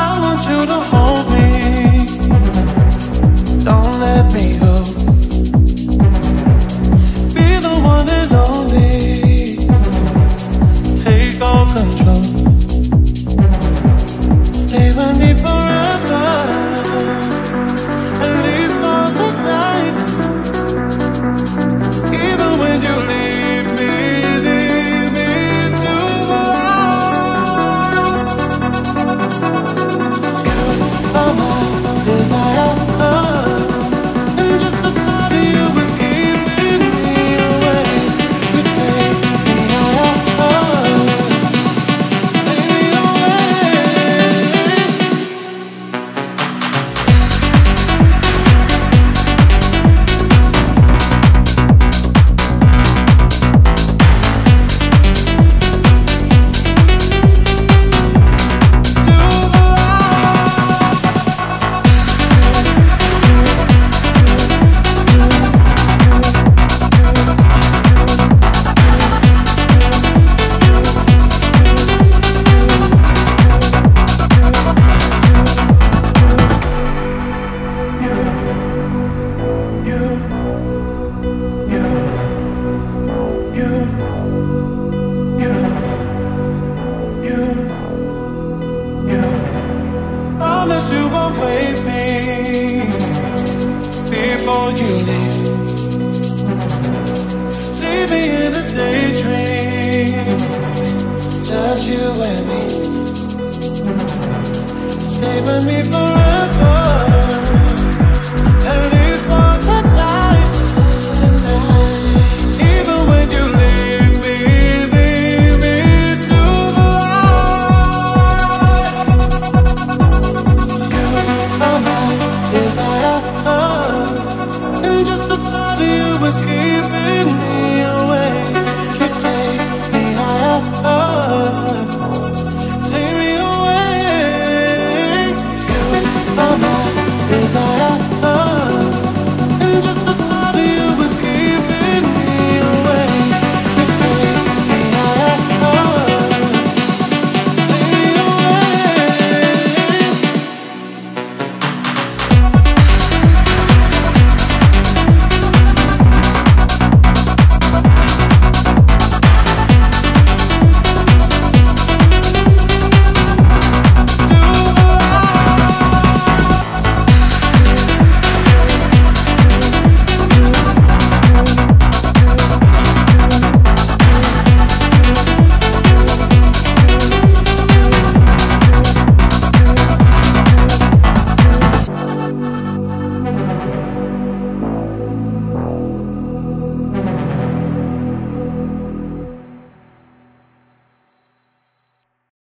I want you to before you leave. Leave me in a daydream. Just you and me. Stay with me for was me.